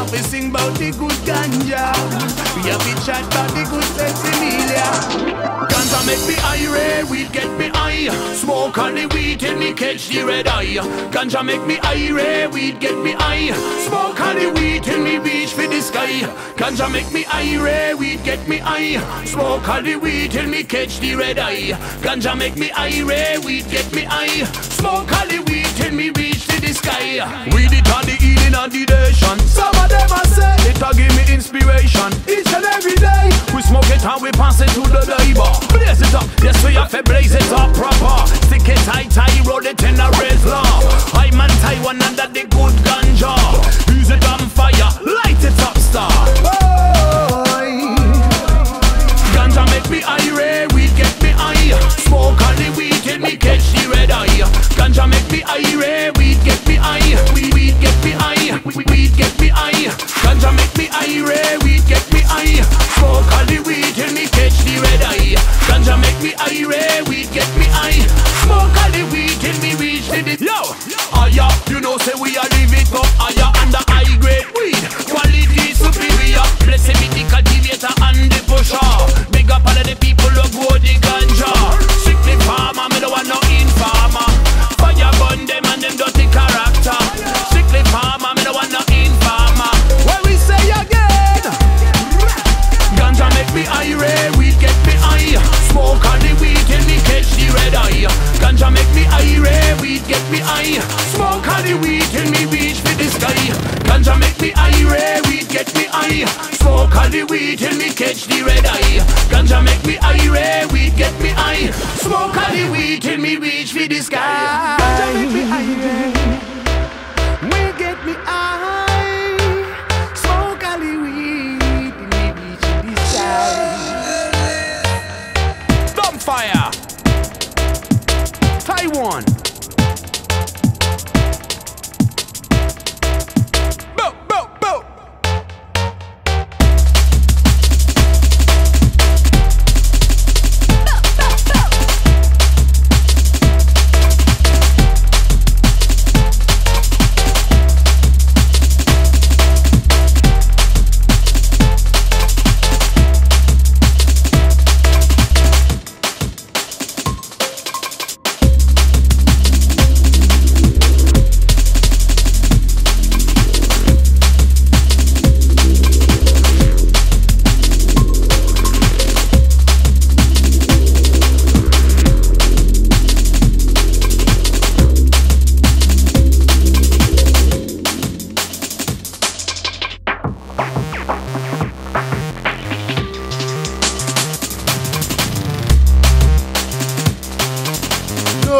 Have to sing about the good ganja. We have to chat about the good sensimilla. Ganja make me irate, eh? weed get me high. Smoke on the weed till me catch the red eye. Ganja make me irate, eh? weed get me high. Smoke on the weed till me reach for the sky. Ganja make me irate, eh? weed get me high. Smoke on the weed till me catch the red eye. Ganja make me irate, weed get me high. Smoke on the weed till me reach to the sky. Weed it on the healing and the nation. Some inspiration each and every day. We smoke it and we pass it to the neighbor. Blaze it up, yes we have to blaze it up proper. Stick it tight, tight, roll it in a law. I'm on Taiwan under the good ganja. Smoke on the weed till me reach the yo. Me irate, weed get me high. Smoke on the weed till me catch the red eye. Ganja make me irate, weed get me high. Smoke on the weed till me reach for the sky. Ganja make me irate, weed get me high. Smoke on the weed till me catch the red eye. Ganja make me irate, weed get me high. Smoke on the weed till me reach for the sky. one.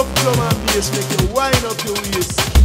up drum and bass, make you wind up your waist.